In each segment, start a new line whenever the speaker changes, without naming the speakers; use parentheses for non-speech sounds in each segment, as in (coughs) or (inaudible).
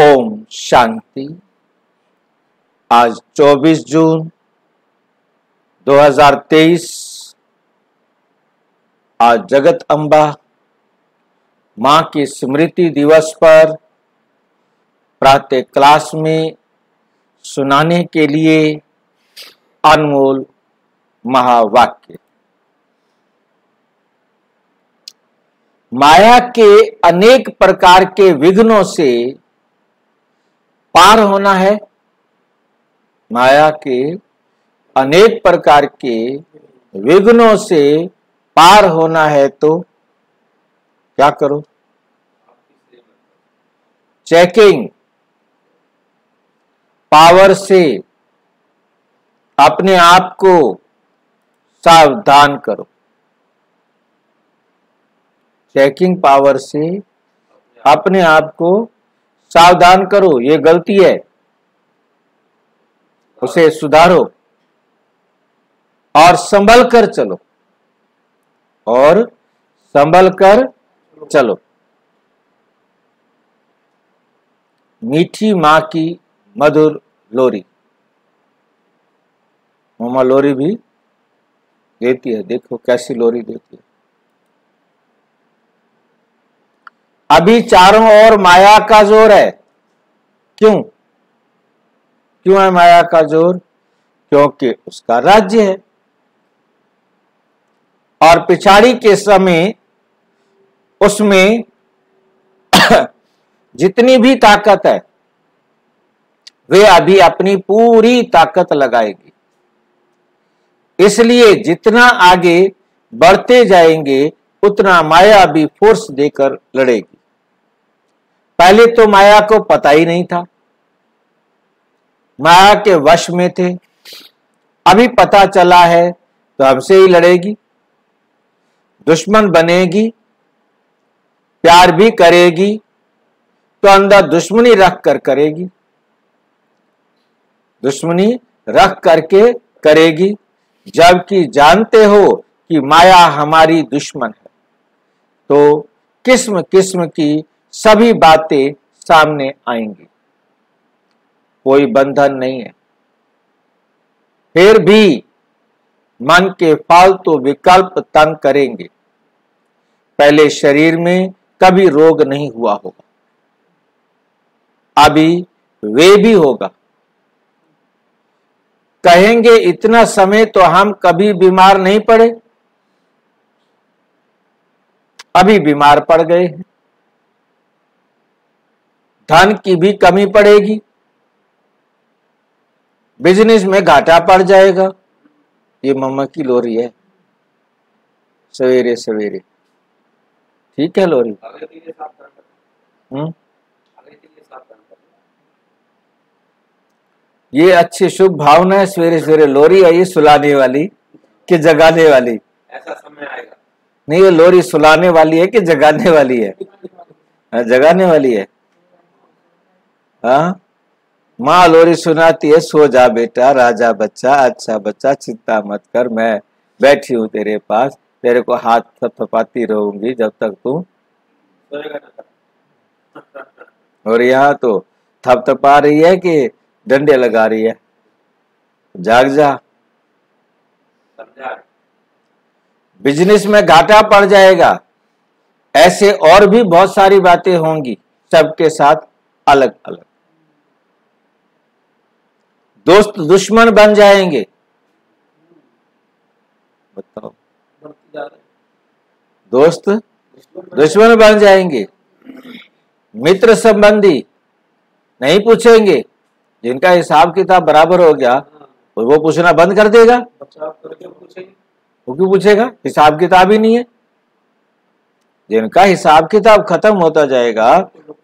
ओम शांति। आज 24 जून 2023 आज जगत अम्बा माँ की स्मृति दिवस पर प्रातः क्लास में सुनाने के लिए अनमोल महावाक्य। माया के अनेक प्रकार के विघ्नों से पार होना है। माया के अनेक प्रकार के विघ्नों से पार होना है तो क्या करो? चेकिंग पावर से अपने आप को सावधान करो। चेकिंग पावर से अपने आप को सावधान करो, ये गलती है। उसे सुधारो और संभल कर चलो। और संभल कर चलो। मीठी माँ की मधुर लोरी। मामा लोरी भी देती है, देखो कैसी लोरी देती है। अभी चारों ओर माया का ज़ोर है। क्यों? क्यों है माया का ज़ोर? क्योंकि उसका राज्य है। और पिछाड़ी के समय उसमें (coughs) जितनी भी ताकत है, वे अभी अपनी पूरी ताकत लगाएगी। इसलिए जितना आगे बढ़ते जाएँगे, उतना माया भी फोर्स देकर लड़ेगी। पहले तो माया को पता ही नहीं था। माया के वश में थे। अभी पता चला है तो हमसे ही लड़ेगी। दुश्मन बनेगी, प्यार भी करेगी तो अंदर दुश्मनी रख कर करेगी। दुश्मनी रख करके करेगी। जबकि जानते हो कि माया हमारी दुश्मन है। तो किस्म किस्म की सभी बातें सामने आएँगी। कोई बंधन नहीं है। फिर भी मन के फालतू विकल्प तंग करेंगे। पहले शरीर में कभी रोग नहीं हुआ होगा। अभी वे भी होगा। कहेंगे, इतना समय तो हम कभी बीमार नहीं पड़े। अभी बीमार पड़ गए हैं। धन की भी कमी पड़ेगी। बिज़नेस में घाटा पड़ जाएगा। ये मम्मा की लोरी है। सवेरे सवेरे। ठीक है लोरी? हम्म? ये अच्छी शुभ भावना है सवेरे सवेरे लोरी है ये सुलाने वाली कि जगाने वाली।
ऐसा समय आएगा।
नहीं ये लोरी सुलाने वाली है कि जगाने वाली है? हाँ, जगाने वाली है। हाँ? माँ लोरी सुनाती है, सो जा बेटा, राजा बच्चा अच्छा बच्चा, चिंता मत कर, मैं बैठी हूँ तेरे पास, तेरे को हाथ थपथपाती रहूँगी जब तक तू और यहाँ तो थपथपा रही है कि डंडे लगा रही है। जाग जा। बिज़नेस में घाटा पड़ जाएगा। ऐसे और भी बहुत सारी बातें होंगी, सबके साथ अलग अलग। दोस्त दुश्मन बन जाएँगे। बताओ। दोस्त
दुश्मन
बन जाएँगे। मित्र संबंधी नहीं पूछेंगे। जिनका हिसाब किताब बराबर हो गया
हाँ,
वो पूछना बंद कर देगा। वो क्यों पूछेगा? हिसाब किताब ही नहीं है। जिनका हिसाब किताब खत्म होता जाएगा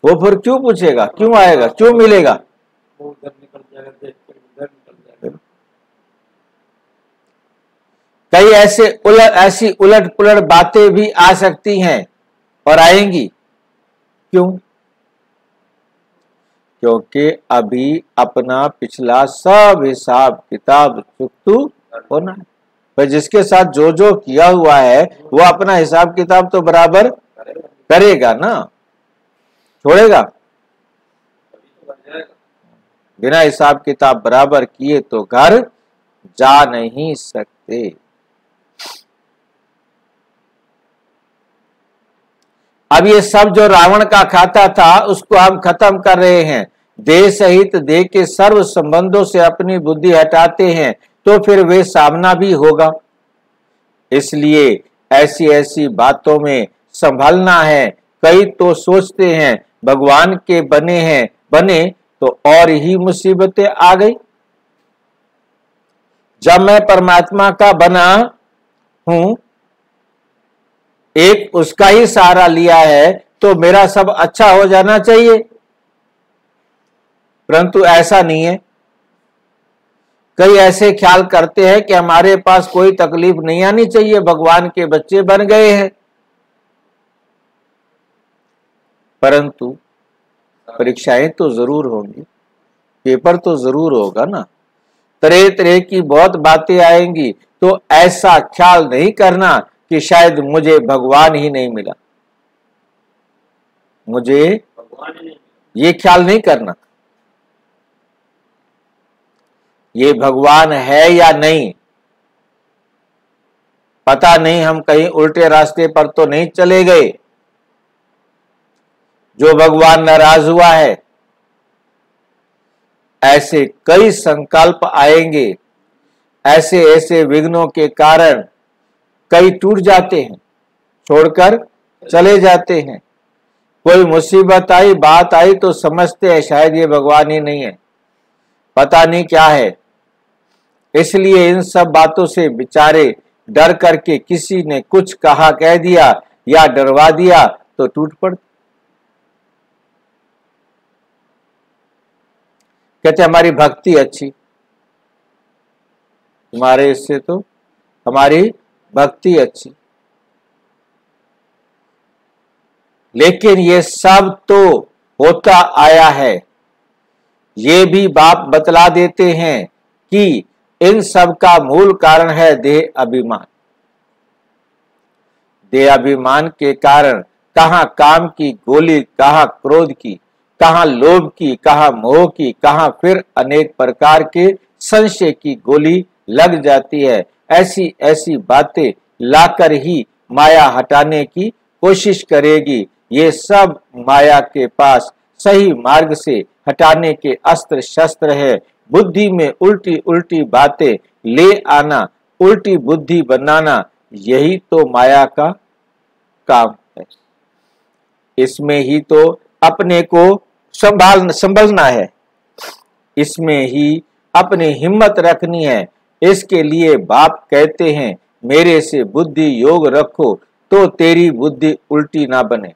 वो फिर क्यों पूछेगा? क्यों आएगा? क्यों मिलेगा? कई ऐसे उलट ऐसी उलट पुलट बातें भी आ सकती हैं और आएँगी। क्यों? क्योंकि अभी अपना पिछला सब हिसाब किताब चुकतू होना पर जिसके साथ जो जो किया हुआ है वो अपना हिसाब किताब तो बराबर
करेगा
ना? छोड़ेगा? बिना हिसाब किताब बराबर किए तो घर जा नहीं सकते। अब ये सब जो रावण का खाता था, उसको हम खत्म कर रहे हैं। देह सहित देह के सर्व संबंधों से अपनी बुद्धि हटाते हैं तो फिर वे सामना भी होगा। इसलिए ऐसी ऐसी बातों में संभलना है। कई तो सोचते हैं भगवान के बने हैं, बने तो और ही मुसीबतें आ गई। जब मैं परमात्मा का बना हूँ, एक उसका ही सहारा लिया है तो मेरा सब अच्छा हो जाना चाहिए। परंतु ऐसा नहीं है। कई ऐसे ख्याल करते हैं कि हमारे पास कोई तकलीफ़ नहीं आनी चाहिए, भगवान के बच्चे बन गए हैं। परंतु परीक्षाएँ तो ज़रूर होंगी। पेपर तो ज़रूर होगा ना। तरह तरह की बहुत बातें आएँगी तो ऐसा ख्याल नहीं करना कि शायद मुझे भगवान ही नहीं मिला। मुझे ये ख्याल नहीं करना। ये भगवान है या नहीं? पता नहीं, हम कहीं उल्टे रास्ते पर तो नहीं चले गए। जो भगवान नाराज़ हुआ है, ऐसे कई संकल्प आएँगे। ऐसे ऐसे विघ्नों के कारण कई टूट जाते हैं, छोड़कर चले जाते हैं। कोई मुसीबत आई, बात आई तो समझते हैं, शायद ये भगवान ही नहीं है। पता नहीं क्या है। इसलिए इन सब बातों से बेचारे डर करके किसी ने कुछ कहा, कह दिया या डरवा दिया तो टूट पड़ कहते हमारी भक्ति अच्छी। तुम्हारे इससे तो हमारी भक्ति अच्छी। लेकिन ये सब तो होता आया है। ये भी बाप बतला देते हैं कि इन सब का मूल कारण है देह अभिमान। देह अभिमान के कारण कहा काम की, गोली, कहा क्रोध की कहा लोभ की, कहा मोह की, कहा फिर अनेक प्रकार के संशय की गोली लग जाती है। ऐसी ऐसी बातें लाकर ही माया हटाने की कोशिश करेगी। ये सब माया के पास सही मार्ग से हटाने के अस्त्र शस्त्र है। बुद्धि में उल्टी उल्टी बातें ले आना, उल्टी बुद्धि बनाना, यही तो माया का काम है। इसमें ही तो अपने को संभाल संभलना है। इसमें ही अपनी हिम्मत रखनी है। इसके लिए बाप कहते हैं, मेरे से बुद्धि योग रखो तो तेरी बुद्धि उल्टी ना बने।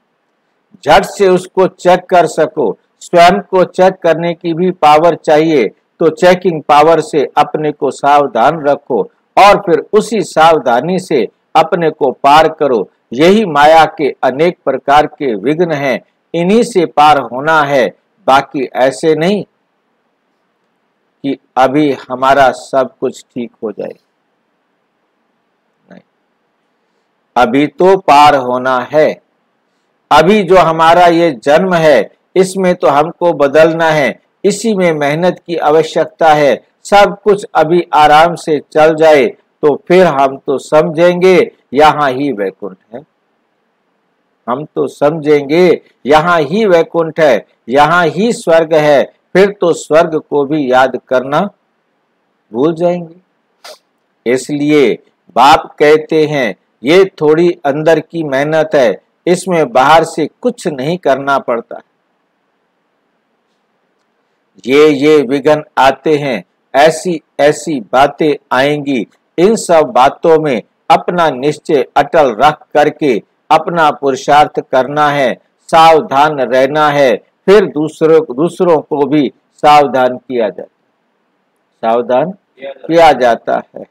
झट से उसको चेक कर सको। स्वयं को चेक करने की भी पावर चाहिए तो चेकिंग पावर से अपने को सावधान रखो और फिर उसी सावधानी से अपने को पार करो। यही माया के अनेक प्रकार के विघ्न हैं। इन्हीं से पार होना है। बाकी ऐसे नहीं कि अभी हमारा सब कुछ ठीक हो जाए। नहीं। अभी तो पार होना है। अभी जो हमारा ये जन्म है, इसमें तो हमको बदलना है। इसी में मेहनत की आवश्यकता है। सब कुछ अभी आराम से चल जाए तो फिर हम तो समझेंगे, यहाँ ही वैकुंठ है। हम तो समझेंगे, यहाँ ही वैकुंठ है, यहाँ ही स्वर्ग है, फिर तो स्वर्ग को भी याद करना भूल जाएँगे। इसलिए बाप कहते हैं, ये थोड़ी अंदर की मेहनत है, इसमें बाहर से कुछ नहीं करना पड़ता। ये ये विघन आते हैं, ऐसी ऐसी बातें आएँगी, इन सब बातों में अपना निश्चय अटल रख करके अपना पुरुषार्थ करना है सावधान रहना है फिर दूसरों दूसरों को भी सावधान किया जाता सावधान किया जाता है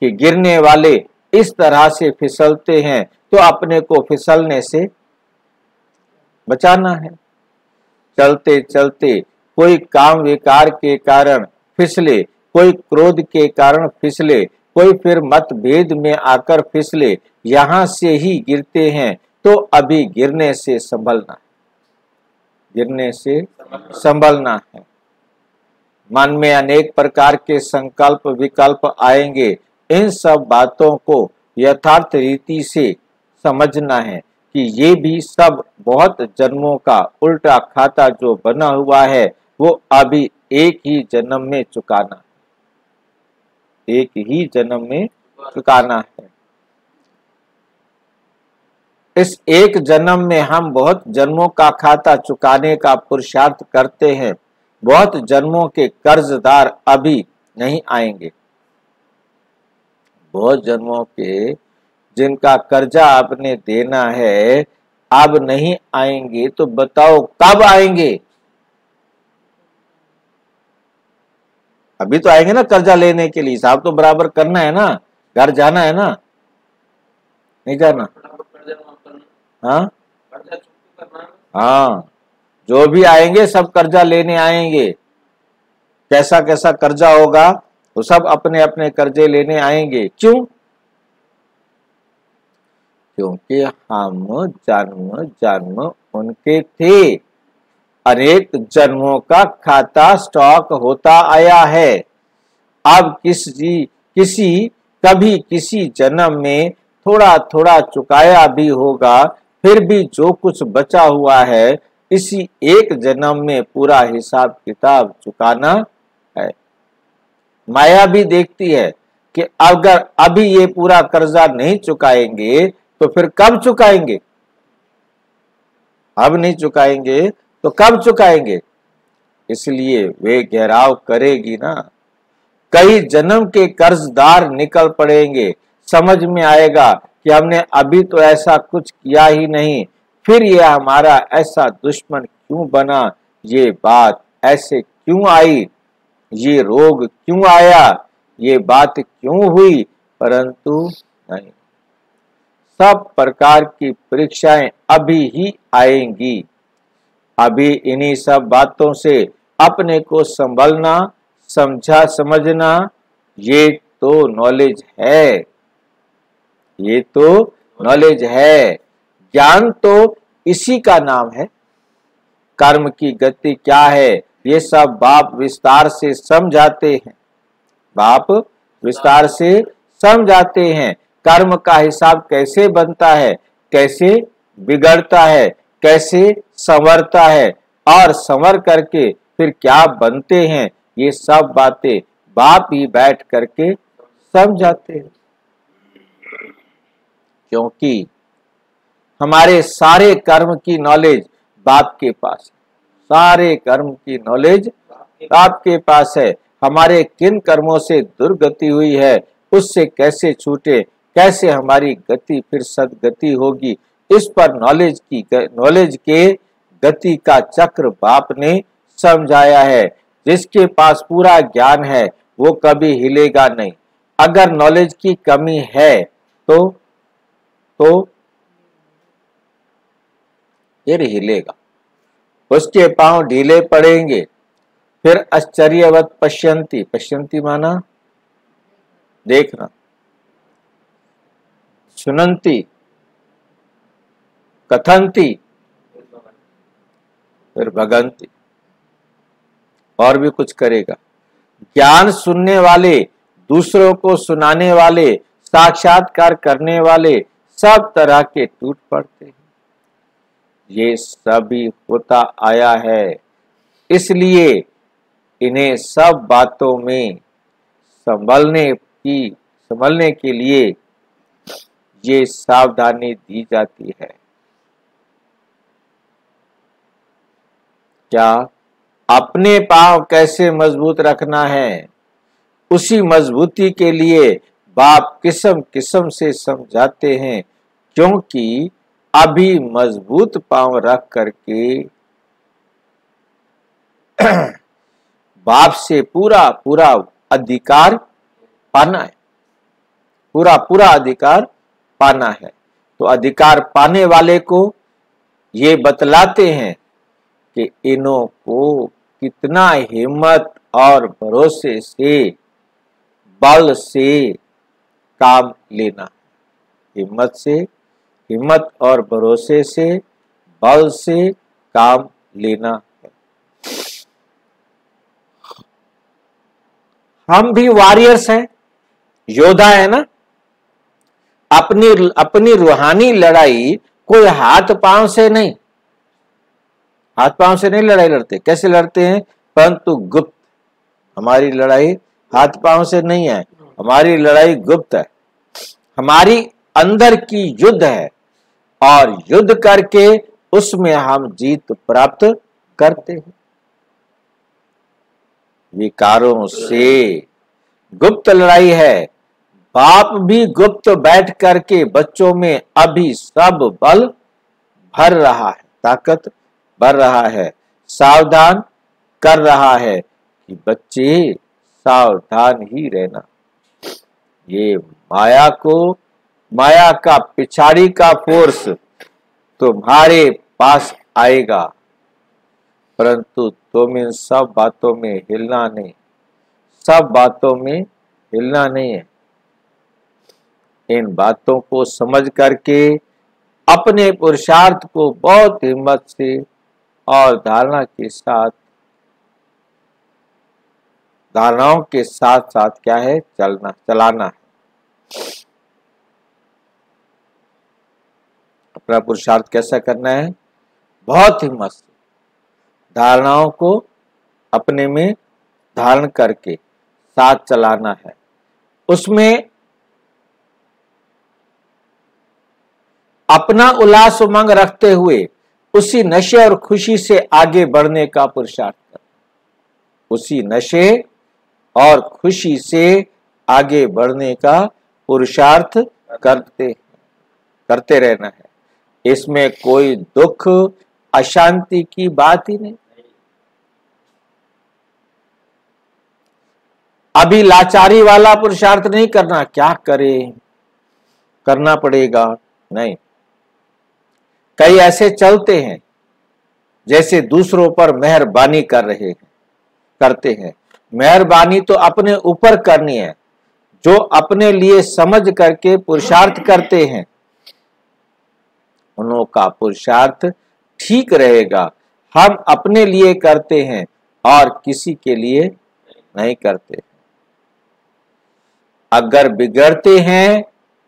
कि गिरने वाले इस तरह से फिसलते हैं तो अपने को फिसलने से बचाना है। चलते चलते कोई काम विकार के कारण फिसले कोई क्रोध के कारण फिसले कोई फिर मतभेद में आकर फिसले, यहाँ से ही गिरते हैं तो अभी गिरने से संभलना गिरने से संभलना है। मन में अनेक प्रकार के संकल्प विकल्प आएँगे, इन सब बातों को यथार्थ रीति से समझना है कि ये भी सब बहुत जन्मों का उल्टा खाता जो बना हुआ है, वो अभी एक ही जन्म में चुकाना एक ही जन्म में चुकाना है। इस एक जन्म में हम बहुत जन्मों का खाता चुकाने का पुरुषार्थ करते हैं। बहुत जन्मों के कर्जदार अभी नहीं आएँगे। बहुत जन्मों के जिनका कर्जा आपने देना है, अब नहीं आएँगे तो बताओ कब आएँगे? अभी तो आएँगे ना कर्जा लेने के लिए। हिसाब तो बराबर करना है ना। घर जाना है ना। नहीं जाना। हाँ? हाँ। जो भी आएँगे, सब कर्जा लेने आएँगे। कैसा कैसा कर्जा होगा, वो सब अपने अपने कर्जे लेने आएँगे। क्यों? क्योंकि हम जन्म जन्म उनके थे। अनेक जन्मों का खाता स्टॉक होता आया है। अब किसी किसी, कभी किसी जन्म में थोड़ा थोड़ा चुकाया भी होगा, फिर भी जो कुछ बचा हुआ है, इसी एक जन्म में पूरा हिसाब किताब चुकाना है। माया भी देखती है कि अगर अभी ये पूरा कर्जा नहीं चुकाएँगे तो फिर कब चुकाएँगे? अब नहीं चुकाएँगे तो कब चुकाएँगे? इसलिए वे घेराव करेगी ना। कई जन्म के कर्जदार निकल पड़ेंगे। समझ में आएगा कि हमने अभी तो ऐसा कुछ किया ही नहीं। फिर यह हमारा ऐसा दुश्मन क्यों बना? ये बात ऐसे क्यों आई? ये रोग क्यों आया? ये बात क्यों हुई? परंतु नहीं। सब प्रकार की परीक्षाएँ अभी ही आएँगी। अभी इन्हीं सब बातों से अपने को संभलना, समझा, समझना, ये तो नॉलेज है। ये तो नॉलेज है। ज्ञान तो इसी का नाम है। कर्म की गति क्या है? ये सब बाप विस्तार से समझाते हैं। बाप विस्तार से समझाते हैं। कर्म का हिसाब कैसे बनता है? कैसे बिगड़ता है? कैसे संवरता है और संवर करके फिर क्या बनते हैं? ये सब बातें बाप ही बैठ करके समझाते हैं। क्योंकि हमारे सारे कर्म की नॉलेज बाप के पास है। सारे कर्म की नॉलेज बाप के पास है। हमारे किन कर्मों से दुर्गति हुई है, उससे कैसे छूटे, कैसे हमारी गति फिर सदगति होगी इस पर नॉलेज की नॉलेज के गति का चक्र बाप ने समझाया है। जिसके पास पूरा ज्ञान है, वो कभी हिलेगा नहीं। अगर नॉलेज की कमी है तो तो फिर हिलेगा। उसके पाँव ढीले पड़ेंगे। फिर आश्चर्यवत पश्यंती पश्यंती माना? देखना। सुनंती कथंती फिर भगंती और भी कुछ करेगा। ज्ञान सुनने वाले, दूसरों को सुनाने वाले, साक्षात्कार करने वाले, सब तरह के टूट पड़ते हैं। ये सभी होता आया है। इसलिए इन्हें सब बातों में संभलने की, संभलने के लिए ये सावधानी दी जाती है। क्या अपने पाँव कैसे मज़बूत रखना है? उसी मजबूती के लिए बाप किस्म किस्म से समझाते हैं, क्योंकि अभी मज़बूत पाँव रख करके (clears throat) बाप से पूरा पूरा अधिकार पाना है। पूरा पूरा अधिकार पाना है। तो अधिकार पाने वाले को ये बतलाते हैं कि इन्हों को कितना हिम्मत और भरोसे से, बल से काम लेना। हिम्मत से, हिम्मत और भरोसे से, बल से काम लेना है। हम भी वॉरियर्स हैं, योद्धा है ना? अपनी अपनी रूहानी लड़ाई कोई हाथ पाँव से नहीं। हाथ पाँव से नहीं लड़ाई लड़ते। कैसे लड़ते हैं? परंतु गुप्त। हमारी लड़ाई हाथ पाँव से नहीं है। हमारी लड़ाई गुप्त है। हमारी अंदर की युद्ध है और युद्ध करके उसमें हम जीत प्राप्त करते हैं। विकारों से गुप्त लड़ाई है। बाप भी गुप्त बैठ करके बच्चों में अभी सब बल भर रहा है। ताकत भर रहा है, सावधान कर रहा है कि बच्चे सावधान ही रहना। ये माया को, माया का पिछाड़ी का फोर्स तुम्हारे पास आएगा। परंतु तुम इन सब बातों में हिलना नहीं, सब बातों में हिलना नहीं है। इन बातों को समझ करके अपने पुरुषार्थ को बहुत हिम्मत से और धारणा के साथ, धारणाओं के साथ साथ क्या है? चलना, चलाना है। अपना पुरुषार्थ कैसा करना है? बहुत ही मस्त। धारणाओं को अपने में धारण करके साथ चलाना है। उसमें अपना उल्लास उमंग रखते हुए उसी नशे और खुशी से आगे बढ़ने का पुरुषार्थ कर। उसी नशे और खुशी से आगे बढ़ने का पुरुषार्थ करते करते रहना है। इसमें कोई दुख, अशांति की बात ही नहीं। अभी लाचारी वाला पुरुषार्थ नहीं करना, क्या करे? करना पड़ेगा, नहीं। कई ऐसे चलते हैं जैसे दूसरों पर मेहरबानी कर रहे हैं, करते हैं। मेहरबानी तो अपने ऊपर करनी है, जो अपने लिए समझ करके पुरुषार्थ करते हैं। उनों का पुरुषार्थ ठीक रहेगा, हम अपने लिए करते हैं और किसी के लिए नहीं करते। अगर बिगड़ते हैं,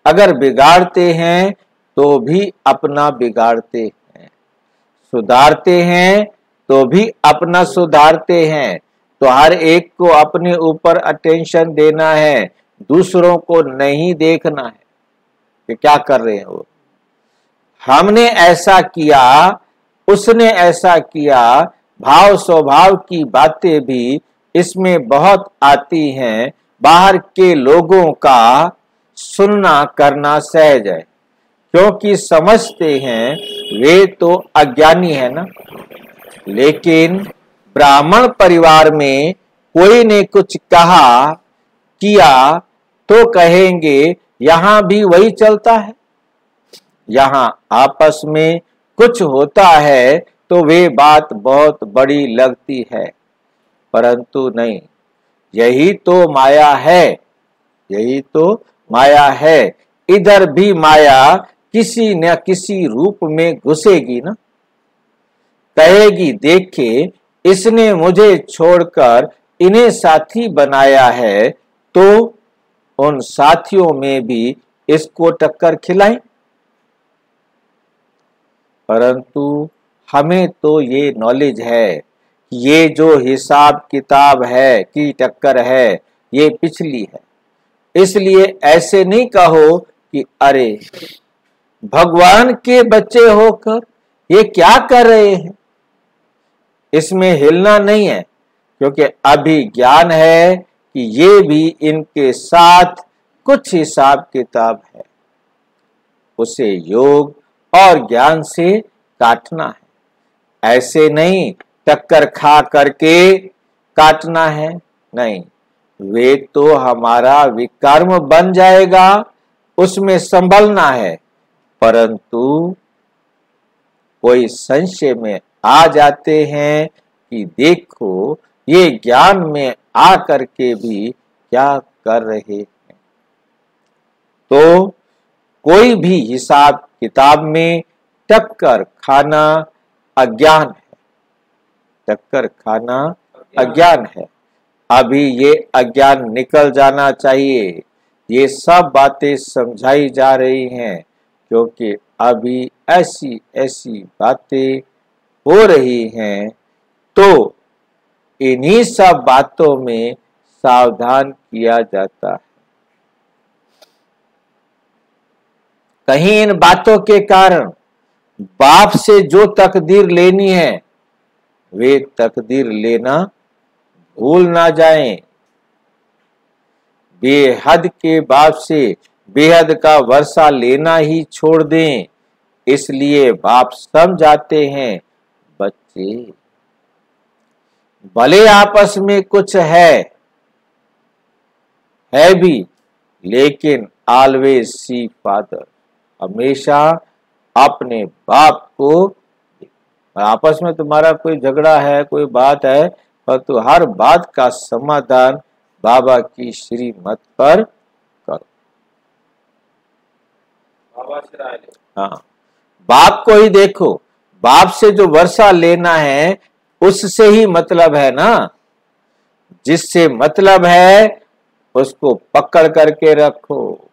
अगर बिगाड़ते हैं तो भी अपना बिगाड़ते हैं। सुधारते हैं तो भी अपना सुधारते हैं। तो हर एक को अपने ऊपर अटेंशन देना है, दूसरों को नहीं देखना है। कि क्या कर रहे हैं वो? हमने ऐसा किया, उसने ऐसा किया, भाव स्वभाव की बातें भी इसमें बहुत आती हैं। बाहर के लोगों का सुनना, करना सहज है। क्योंकि समझते हैं, वे तो अज्ञानी है ना। लेकिन ब्राह्मण परिवार में कोई ने कुछ कहा, किया तो कहेंगे, यहाँ भी वही चलता है। यहाँ आपस में कुछ होता है तो वे बात बहुत बड़ी लगती है। परंतु नहीं, यही तो माया है, यही तो माया है। इधर भी माया किसी न किसी रूप में घुसेगी ना। कहेगी, देखे, इसने मुझे छोड़कर इन्हें साथी बनाया है तो उन साथियों में भी इसको टक्कर खिलाई। परंतु हमें तो ये नॉलेज है, ये जो हिसाब किताब है की टक्कर है, ये पिछली है। इसलिए ऐसे नहीं कहो कि, अरे भगवान के बच्चे होकर ये क्या कर रहे हैं? इसमें हिलना नहीं है, क्योंकि अभी ज्ञान है कि ये भी इनके साथ कुछ हिसाब किताब है। उसे योग और ज्ञान से काटना है। ऐसे नहीं टक्कर खा करके काटना है, नहीं। वे तो हमारा विकर्म बन जाएगा, उसमें संभलना है। परंतु कोई संशय में आ जाते हैं कि देखो ये ज्ञान में आ करके भी क्या कर रहे हैं। तो कोई भी हिसाब किताब में टक्कर खाना अज्ञान है। टक्कर खाना अज्ञान है। अभी ये अज्ञान निकल जाना चाहिए। ये सब बातें समझाई जा रही हैं। क्योंकि अभी ऐसी ऐसी बातें हो रही हैं तो इन्हीं सब बातों में सावधान किया जाता है। कहीं इन बातों के कारण बाप से जो तकदीर लेनी है, वे तकदीर लेना भूल ना जाएँ। बेहद के बाप से बेहद का वर्षा लेना ही छोड़ दें। इसलिए बाप समझाते हैं, बच्चे। भले आपस में कुछ है है भी, लेकिन ऑलवेज सी फादर हमेशा अपने बाप को आपस में तुम्हारा कोई झगड़ा है, कोई बात है पर तो हर बात का समाधान बाबा की श्रीमत पर करो
बाबा से राय ले
हाँ। बाप को ही देखो। बाप से जो वर्षा लेना है, उससे ही मतलब है ना? जिससे मतलब है, उसको पकड़ करके रखो।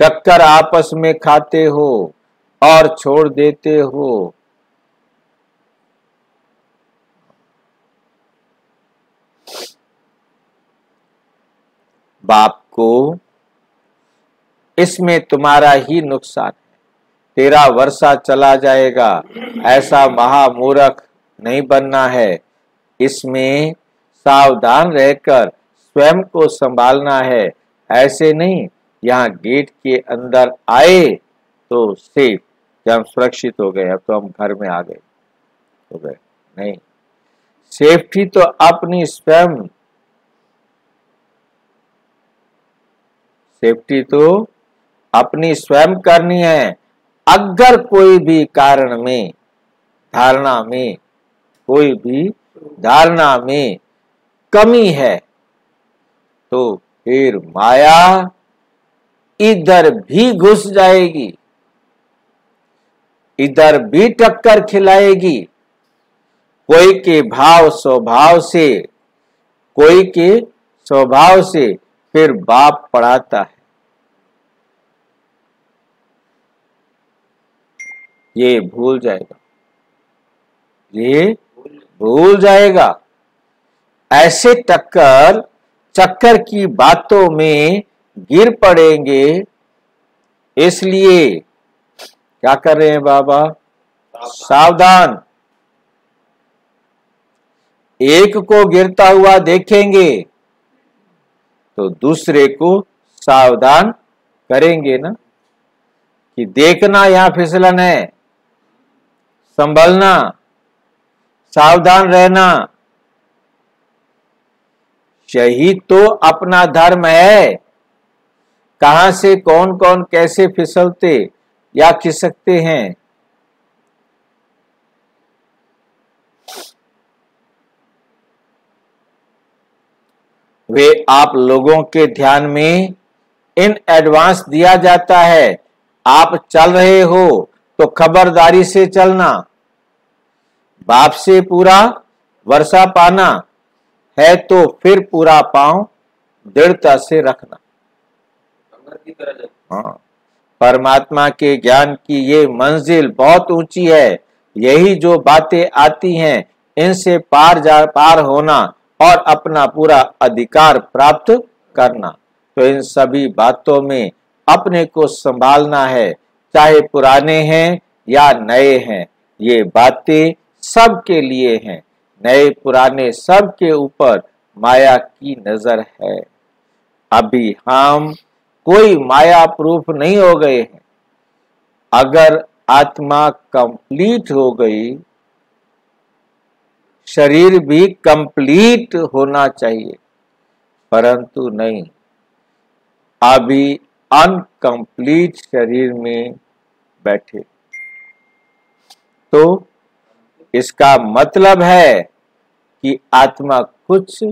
टक्कर आपस में खाते हो और छोड़ देते हो। बाप को इसमें तुम्हारा ही नुकसान है। तेरा वर्षा चला जाएगा। ऐसा महामूर्ख नहीं बनना है। इसमें सावधान रहकर स्वयं को संभालना है। ऐसे नहीं, यहाँ गेट के अंदर आए तो सेफ़। कि हम सुरक्षित हो गए, अब तो हम घर में आ गए। हो गए। नहीं। सेफ्टी तो अपनी स्वयं। सेफ्टी तो अपनी स्वयं करनी है, अगर कोई भी कारण में, धारणा में, कोई भी धारणा में कमी है तो फिर माया इधर भी घुस जाएगी, इधर भी टक्कर खिलाएगी। कोई के भाव स्वभाव से, कोई के स्वभाव से फिर बाप पढ़ाता है। ये भूल जाएगा। ये भूल जाएगा। ऐसे टक्कर, चक्कर की बातों में गिर पड़ेंगे। इसलिए क्या कर रहे हैं बाबा? सावधान। एक को गिरता हुआ देखेंगे तो दूसरे को सावधान करेंगे ना? कि देखना यहाँ फिसलन है। संभलना, सावधान रहना। यही तो अपना धर्म है। कहाँ से कौन कौन कैसे फिसलते या खिसकते हैं? वे आप लोगों के ध्यान में इन एडवांस दिया जाता है। आप चल रहे हो। तो खबरदारी से चलना, बाप से पूरा वर्षा पाना, है तो फिर पूरा पाँव दृढ़ता से रखना। हाँ परमात्मा के ज्ञान की ये मंजिल बहुत ऊँची है। यही जो बातें आती हैं, इनसे पार जा, पार होना और अपना पूरा अधिकार प्राप्त करना। तो इन सभी बातों में अपने को संभालना है। चाहे पुराने हैं या नए हैं, ये बातें सबके लिए हैं। नए पुराने सब के ऊपर माया की नज़र है। अभी हम कोई माया प्रूफ नहीं हो गए हैं। अगर आत्मा कंप्लीट हो गई, शरीर भी कंप्लीट होना चाहिए। परंतु नहीं। अभी अनकंप्लीट शरीर में बैठे। तो इसका मतलब है कि आत्मा कुछ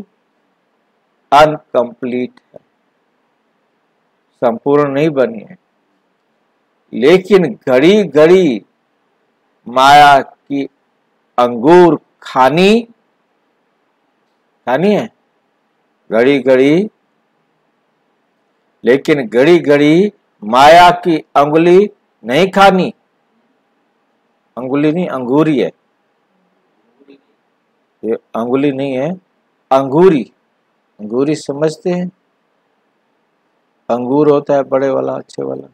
अनकंप्लीट है। संपूर्ण नहीं बनी है। लेकिन घड़ी घड़ी माया की अंगूर खानी खानी है? घड़ी घड़ी लेकिन घड़ी घड़ी माया की अंगुली नहीं खानी। अंगुली नहीं अंगूरी है। ये अंगुली नहीं है अंगूरी। अंगूरी समझते हैं। अंगूर होता है बड़े वाला अच्छे वाला।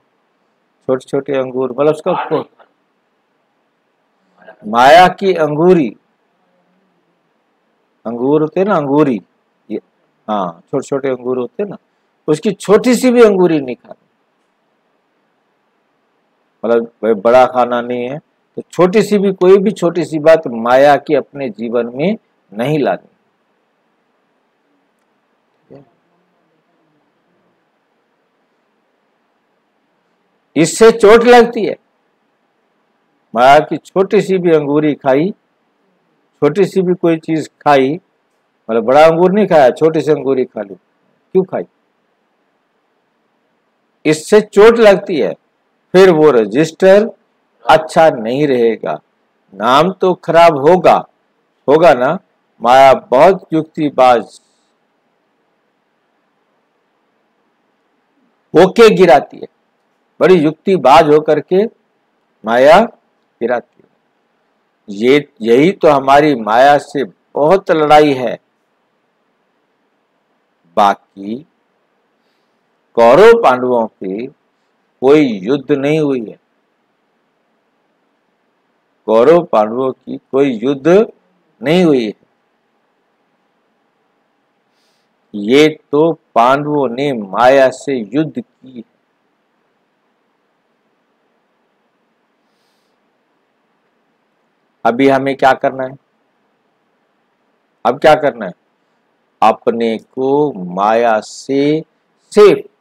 छोटे छोटे अंगूर मतलब उसका माया की अंगूरी। अंगूर। होते हैं ना अंगूरी। ये हाँ छोटे छोटे अंगूर होते हैं ना। उसकी छोटी सी भी अंगूरी नहीं खानी। मतलब बड़ा खाना नहीं है तो छोटी सी भी, कोई भी छोटी सी बात माया की अपने जीवन में नहीं लानी। इससे चोट लगती है। माया की छोटी सी भी अंगूरी खाई, छोटी सी भी कोई चीज़ खाई मतलब बड़ा अंगूर नहीं खाया, छोटी सी अंगूरी खा ली, क्यों खाई? इससे चोट लगती है, फिर वो रजिस्टर अच्छा नहीं रहेगा। नाम तो खराब होगा होगा ना? माया बहुत युक्तिबाज। होके गिराती है। बड़ी युक्तिबाज होकर के माया गिराती है। ये, यही तो हमारी माया से बहुत लड़ाई है। बाकी कौरव पांडवों की कोई युद्ध नहीं हुई है। कौरव पांडवों की कोई युद्ध नहीं हुई है। ये तो पांडवों ने माया से युद्ध की है। अभी हमें क्या करना है? अब क्या करना है? अपने को माया से सेफ़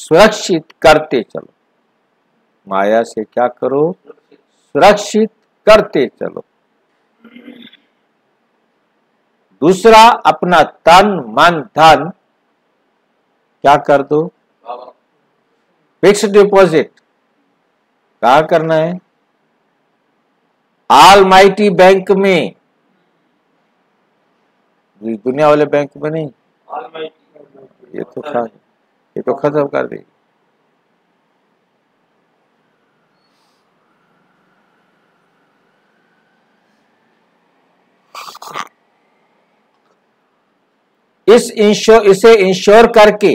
सुरक्षित करते चलो। माया से क्या करो? सुरक्षित करते चलो। दूसरा अपना तन मन धन क्या कर दो? Fix deposit. कहा करना है? आल माइटी बैंक में। दुनिया वाले बैंक में नहीं। ये तो खा ये तो खत्म कर देगी इस इंश्योर इसे इंश्योर करके,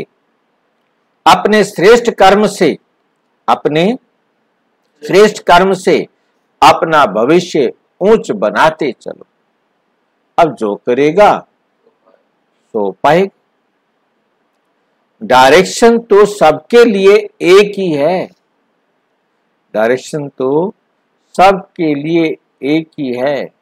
अपने श्रेष्ठ कर्म से, अपने श्रेष्ठ कर्म से अपना भविष्य ऊंच बनाते चलो। अब जो करेगा, सो पाएगा। डायरेक्शन तो सबके लिए एक ही है। डायरेक्शन तो सबके लिए एक ही है।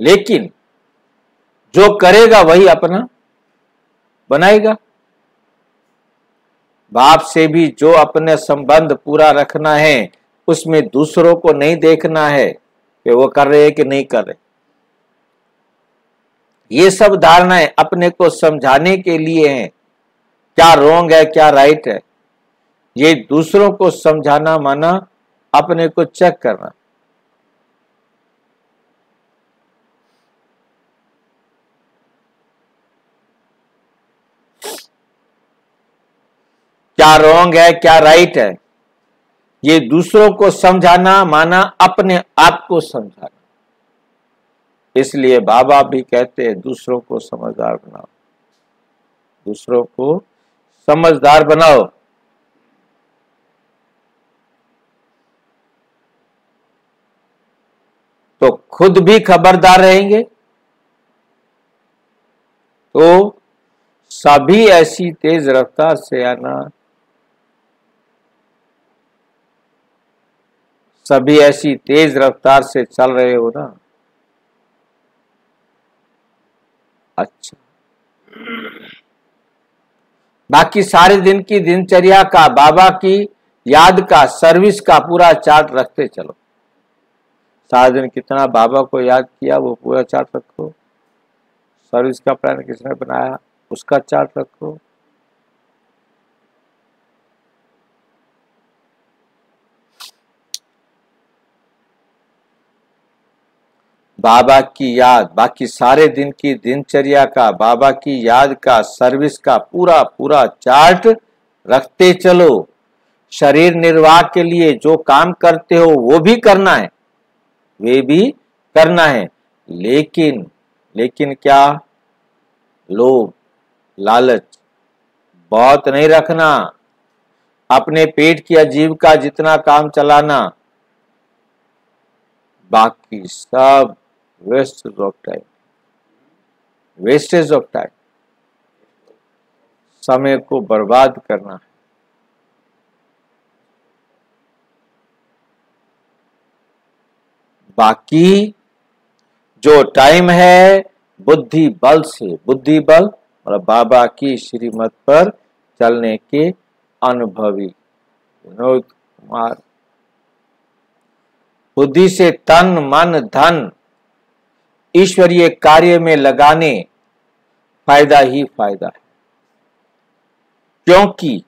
लेकिन जो करेगा वही अपना बनाएगा। बाप से भी जो अपने संबंध पूरा रखना है उसमें दूसरों को नहीं देखना है कि वो कर रहे हैं कि नहीं कर रहे। ये सब धारणाएँ अपने को समझाने के लिए हैं। क्या रोंग है, क्या राइट है। ये दूसरों को समझाना, माना अपने को चेक करना। क्या रोंग है, क्या राइट है। ये दूसरों को समझाना, माना अपने आप को समझाना। इसलिए बाबा भी कहते हैं, दूसरों को समझदार बनाओ। दूसरों को समझदार बनाओ। तो खुद भी खबरदार रहेंगे। तो सभी ऐसी तेज रफ्तार से आना सभी ऐसी तेज रफ्तार से चल रहे हो ना। अच्छा। बाकी सारे दिन की दिनचर्या का, बाबा की याद का सर्विस का पूरा चार्ट रखते चलो। सारा दिन कितना बाबा को याद किया, वो पूरा चार्ट रखो। सर्विस का प्लान किसने बनाया, उसका चार्ट रखो। बाबा की याद, बाकी सारे दिन की दिनचर्या का, बाबा की याद का सर्विस का पूरा पूरा चार्ट रखते चलो। शरीर निर्वाह के लिए जो काम करते हो, वो भी करना है। वे भी करना है। लेकिन लेकिन क्या? लोभ, लालच, बहुत नहीं रखना। अपने पेट की आजीविका जितना काम चलाना, बाकी सब waste of time wastage of time समय को बर्बाद करना है बाकी जो टाइम है बुद्धि बल से बुद्धि बल और बाबा की श्रीमत पर चलने के अनुभवी विनोद कुमार बुद्धि से तन मन धन ईश्वरीय कार्य में लगाने फ़ायदा ही फ़ायदा है। क्योंकि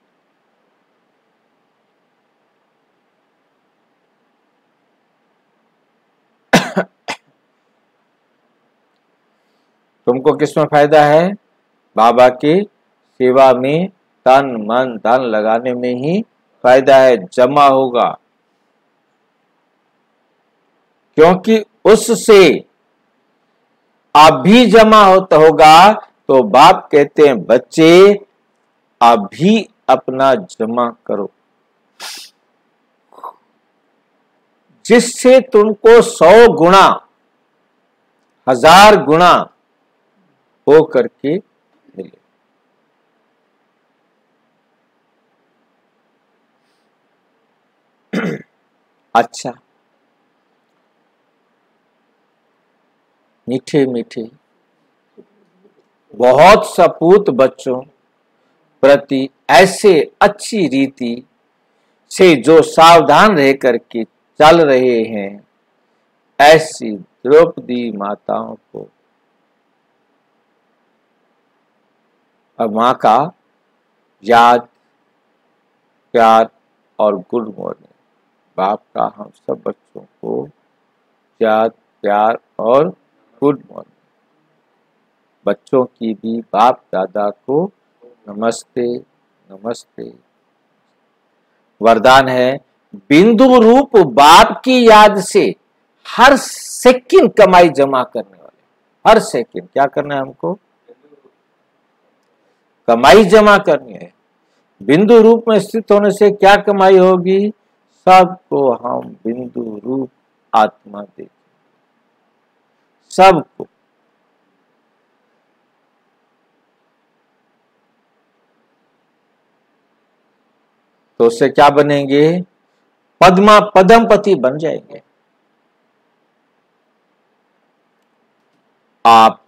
(coughs) तुमको किसमें फ़ायदा है? बाबा के सेवा में, तन, मन, धन लगाने में ही फ़ायदा है, जमा होगा। क्योंकि उससे अभी जमा होता होगा। तो बाप कहते हैं, बच्चे अभी अपना जमा करो। जिससे तुमको सौ गुणा, हज़ार गुणा हो करके मिले। (clears throat) अच्छा। मीठे मीठे। बहुत सपूत बच्चों प्रति ऐसे अच्छी रीति से जो सावधान रह करके चल रहे हैं, ऐसी द्रौपदी माताओं को। और माँ का याद, प्यार और गुड मॉर्निंग बाप का हम सब बच्चों को याद, प्यार और गुड मॉर्निंग। बच्चों की भी, बाप दादा को नमस्ते नमस्ते। वरदान है, बिंदु रूप बाप की याद से हर सेकंड कमाई जमा करने वाले। हर सेकंड, क्या करना है हमको? कमाई जमा करनी है। बिंदु रूप में स्थित होने से क्या कमाई होगी? सबको हम बिंदु रूप आत्मा दे सबको तो उससे क्या बनेंगे? पद्मा पदमपति बन जाएँगे। आप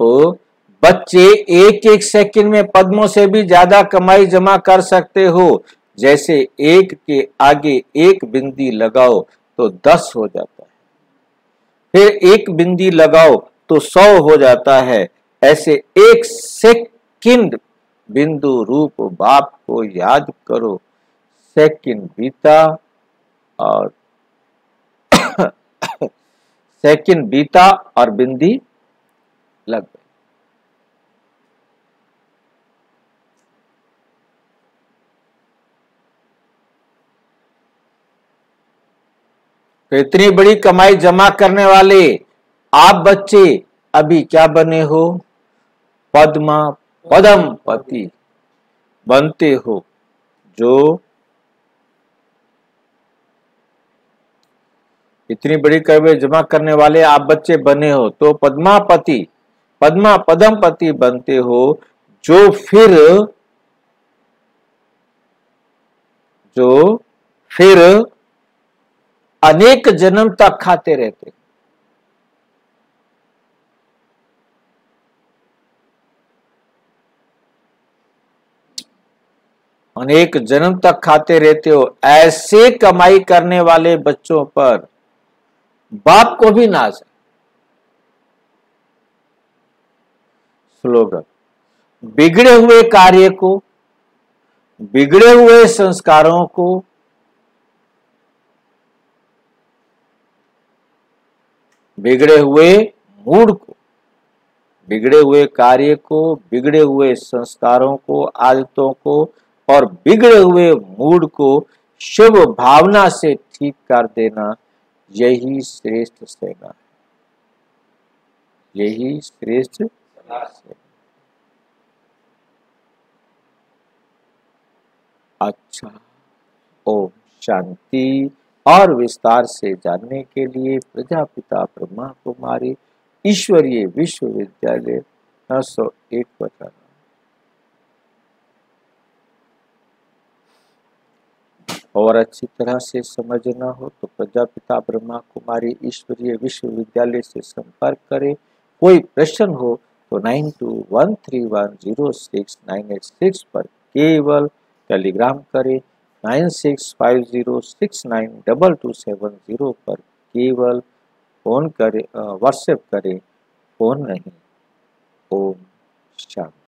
बच्चे एक एक सेकंड में पद्मों से भी ज़्यादा कमाई जमा कर सकते हो। जैसे एक के आगे एक बिंदी लगाओ तो दस हो जाता है। फिर एक बिंदी लगाओ तो सौ हो जाता है। ऐसे एक सेकंड बिंदु रूप बाप को याद करो। सेकंड बीता और (coughs) सेकंड बीता और बिंदी लग गई। तो इतनी बड़ी कमाई जमा करने वाले आप बच्चे, अभी क्या बने हो? पद्मा पदम पति बनते हो, जो इतनी बड़ी कमाई जमा करने वाले आप बच्चे बने हो तो पद्मापति, पद्मा पदम पति बनते हो, जो फिर जो फिर अनेक जन्म तक खाते रहते अनेक जन्म तक खाते रहते हो, ऐसे कमाई करने वाले बच्चों पर बाप को भी नाज है। स्लोगन, बिगड़े हुए कार्य को, बिगड़े हुए संस्कारों को, बिगड़े हुए मूड को, बिगड़े हुए कार्य को, बिगड़े हुए संस्कारों को, आदतों को और बिगड़े हुए मूड को शुभ भावना से ठीक कर देना यही श्रेष्ठ सेना है। यही श्रेष्ठ अच्छा ओम शांति और विस्तार से जानने के लिए प्रजापिता ब्रह्मा कुमारी, ईश्वरीय विश्वविद्यालय, नौ सौ एक पर और अच्छी तरह से समझना हो तो प्रजापिता ब्रह्मा कुमारी ईश्वरीय विश्वविद्यालय से संपर्क करें। कोई प्रश्न हो तो nine two one three one zero six nine eight six पर केवल टेलीग्राम करें। Nine six five zero six nine double two seven zero पर केवल फ़ोन करें व्हाट्सएप करें। फ़ोन नहीं, ओम शांति।